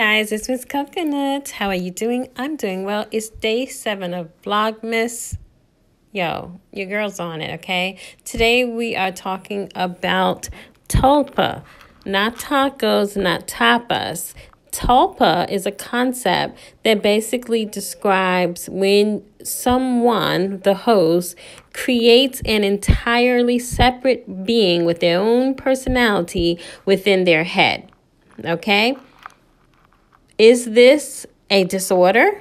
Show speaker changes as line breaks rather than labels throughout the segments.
guys, it's Miss Coconut. How are you doing? I'm doing well. It's day seven of Vlogmas. Yo, your girl's on it, okay? Today we are talking about tulpa. Not tacos, not tapas. Tulpa is a concept that basically describes when someone, the host, creates an entirely separate being with their own personality within their head. Okay? Is this a disorder?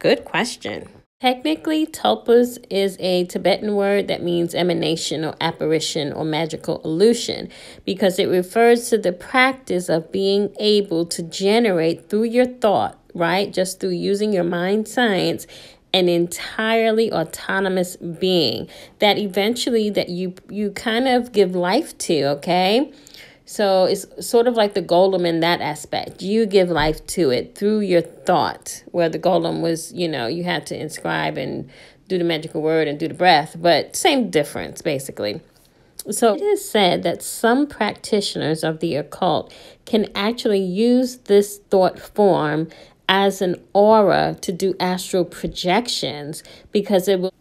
Good question. Technically, tulpas is a Tibetan word that means emanation or apparition or magical illusion because it refers to the practice of being able to generate through your thought, right? Just through using your mind science an entirely autonomous being that eventually that you you kind of give life to, okay? So it's sort of like the golem in that aspect. You give life to it through your thought, where the golem was, you know, you had to inscribe and do the magical word and do the breath, but same difference basically. So it is said that some practitioners of the occult can actually use this thought form as an aura to do astral projections because it will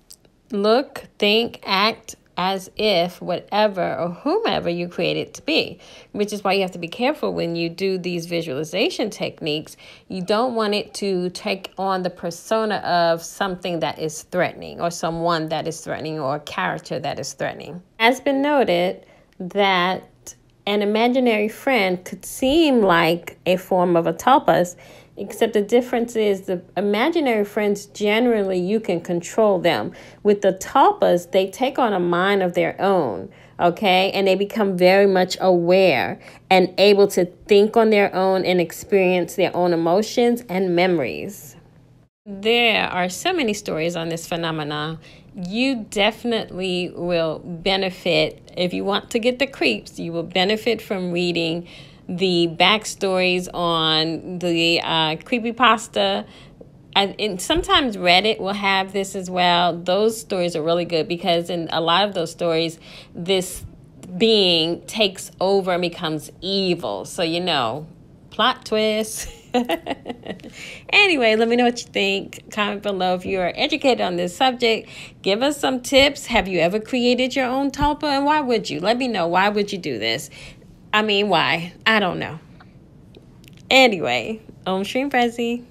look, think, act, as if whatever or whomever you create it to be, which is why you have to be careful when you do these visualization techniques. You don't want it to take on the persona of something that is threatening or someone that is threatening or a character that is threatening. Has been noted that an imaginary friend could seem like a form of a tulpas except the difference is the imaginary friends generally you can control them. With the tulpas they take on a mind of their own okay? And they become very much aware and able to think on their own and experience their own emotions and memories there are so many stories on this phenomena you definitely will benefit if you want to get the creeps you will benefit from reading the backstories on the uh, creepy pasta. And sometimes Reddit will have this as well. Those stories are really good because in a lot of those stories, this being takes over and becomes evil. So, you know, plot twist. anyway, let me know what you think. Comment below if you are educated on this subject. Give us some tips. Have you ever created your own tulpa and why would you? Let me know. Why would you do this? I mean, why? I don't know. Anyway, Om Shri Prezi.